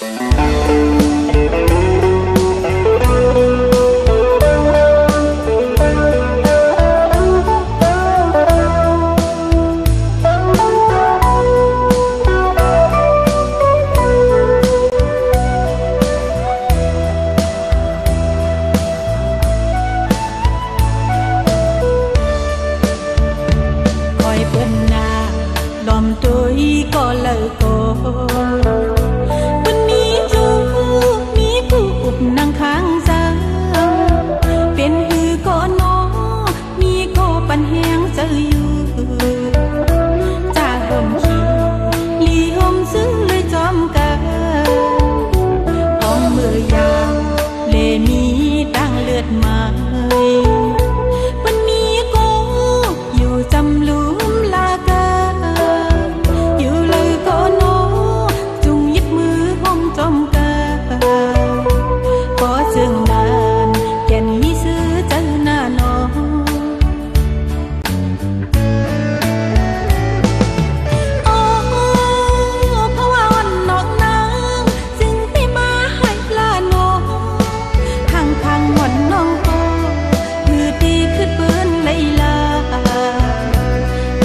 Mm-hmm.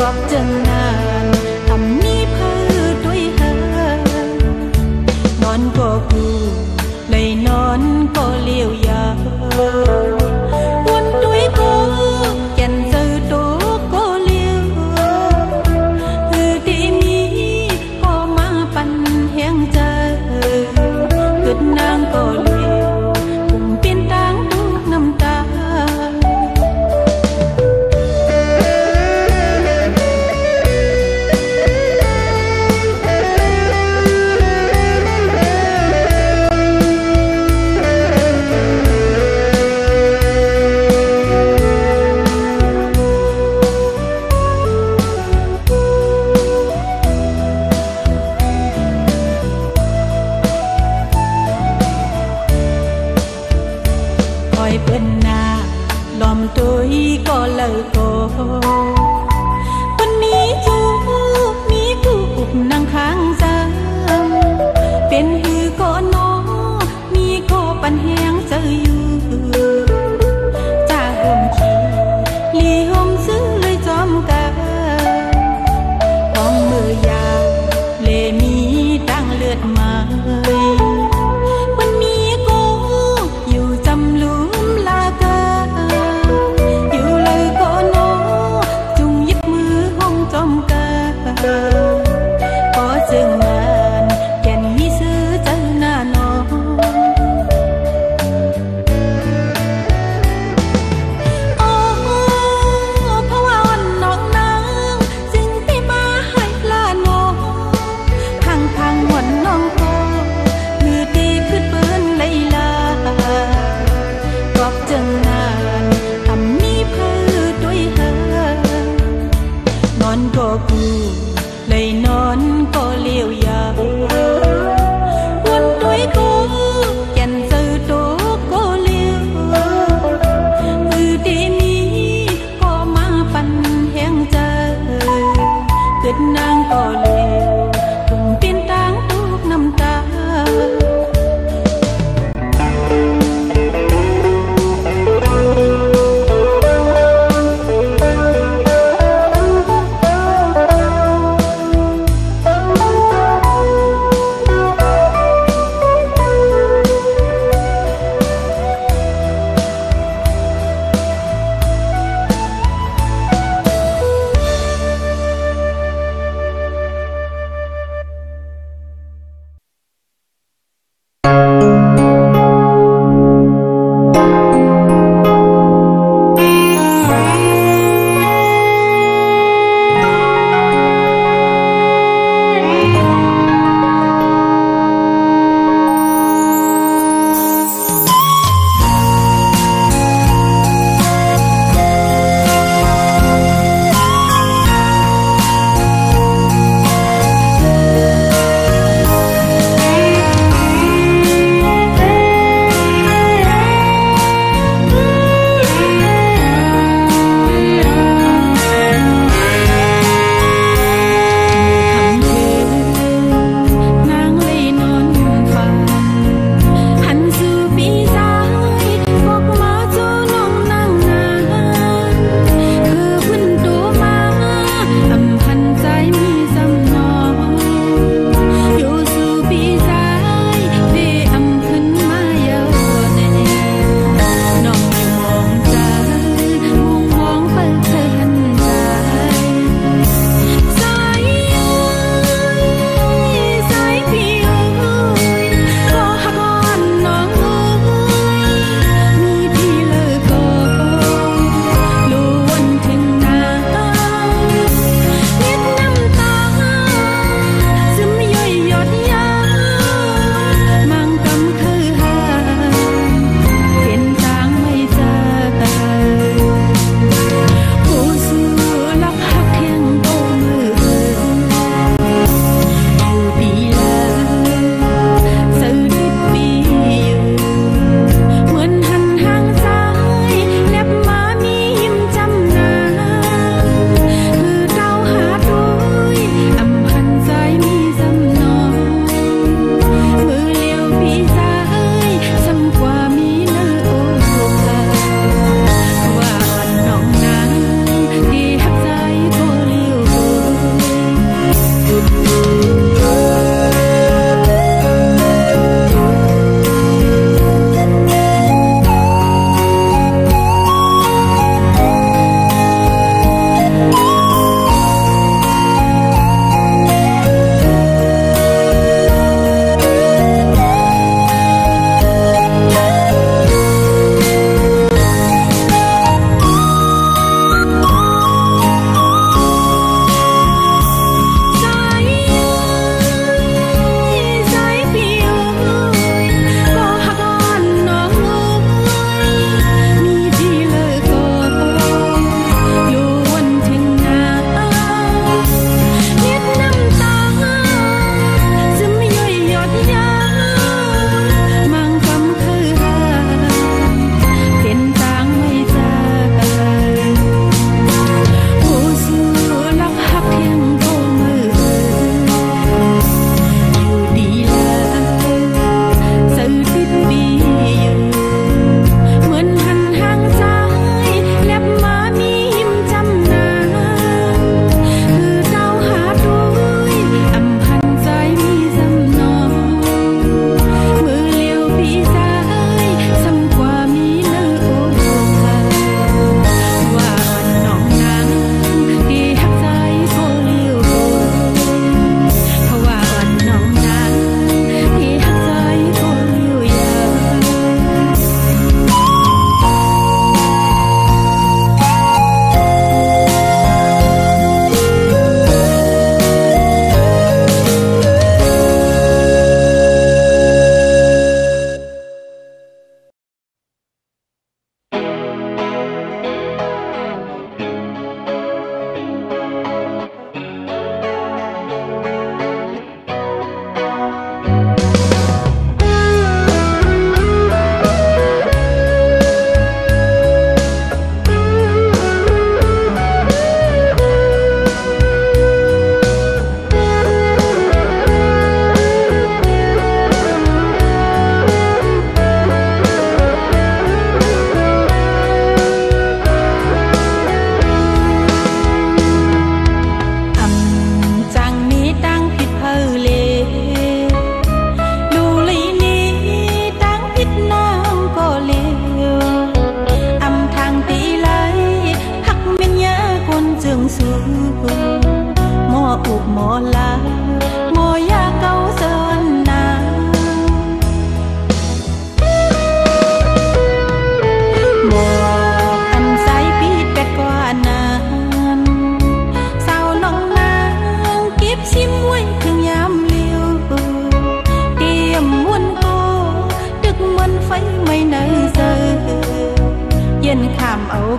walked now.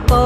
có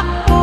Come on.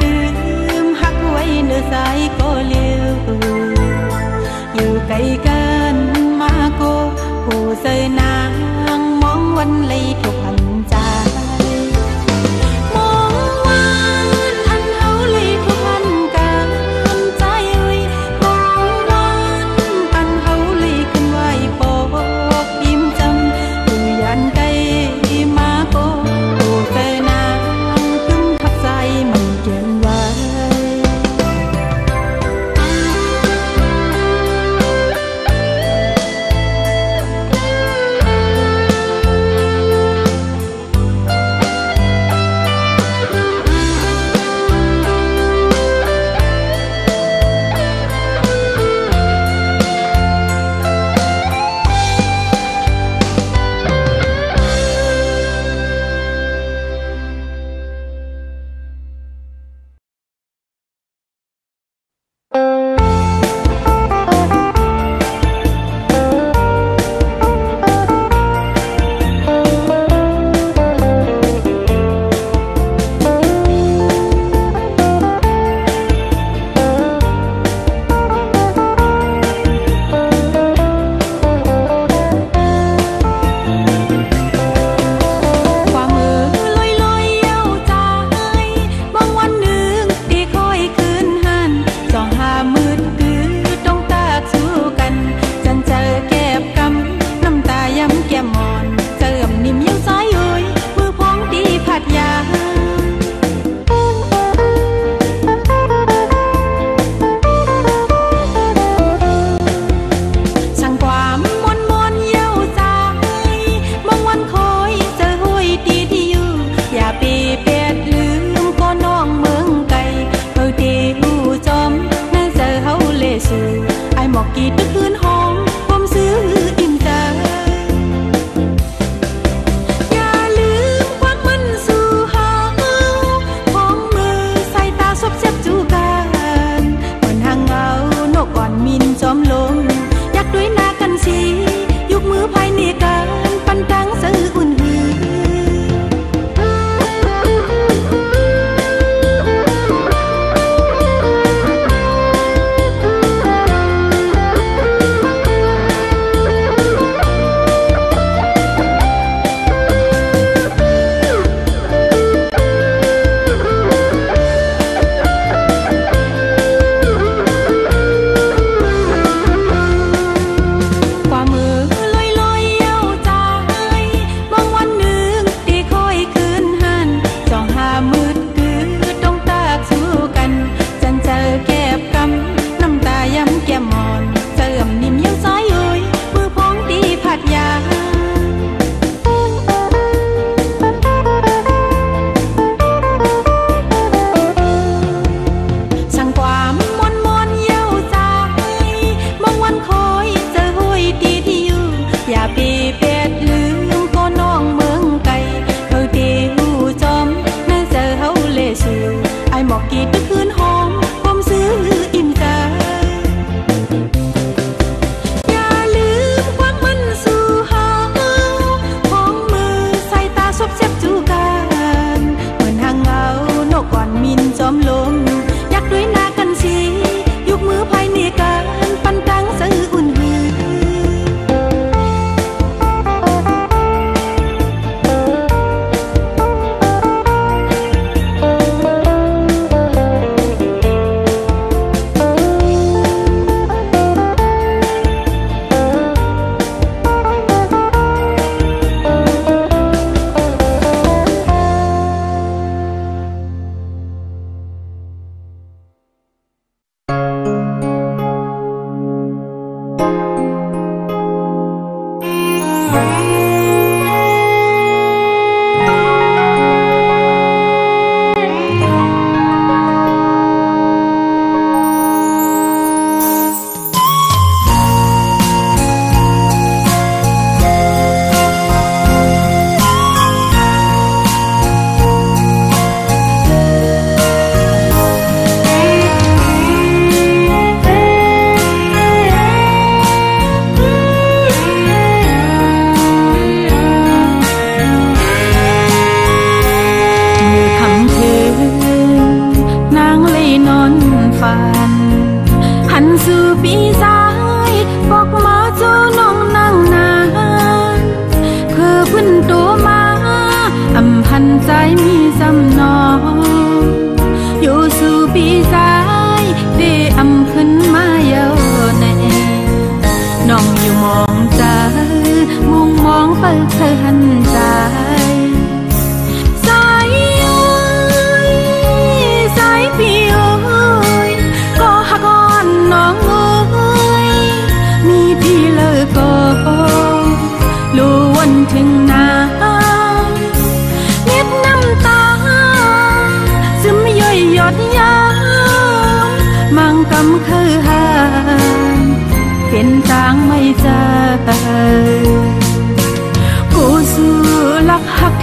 ลืมหักไว้ในสายก๋วยอยู่ใกล้กันมาโกผู้ใส่นางมองวันเลยทุกพัน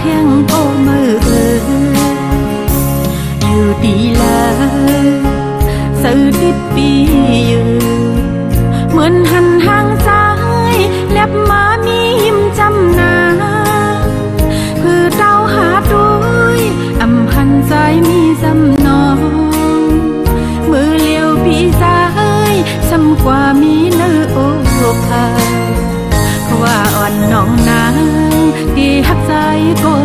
ลักหั people